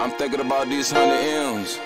I'm thinking about these hundred M's.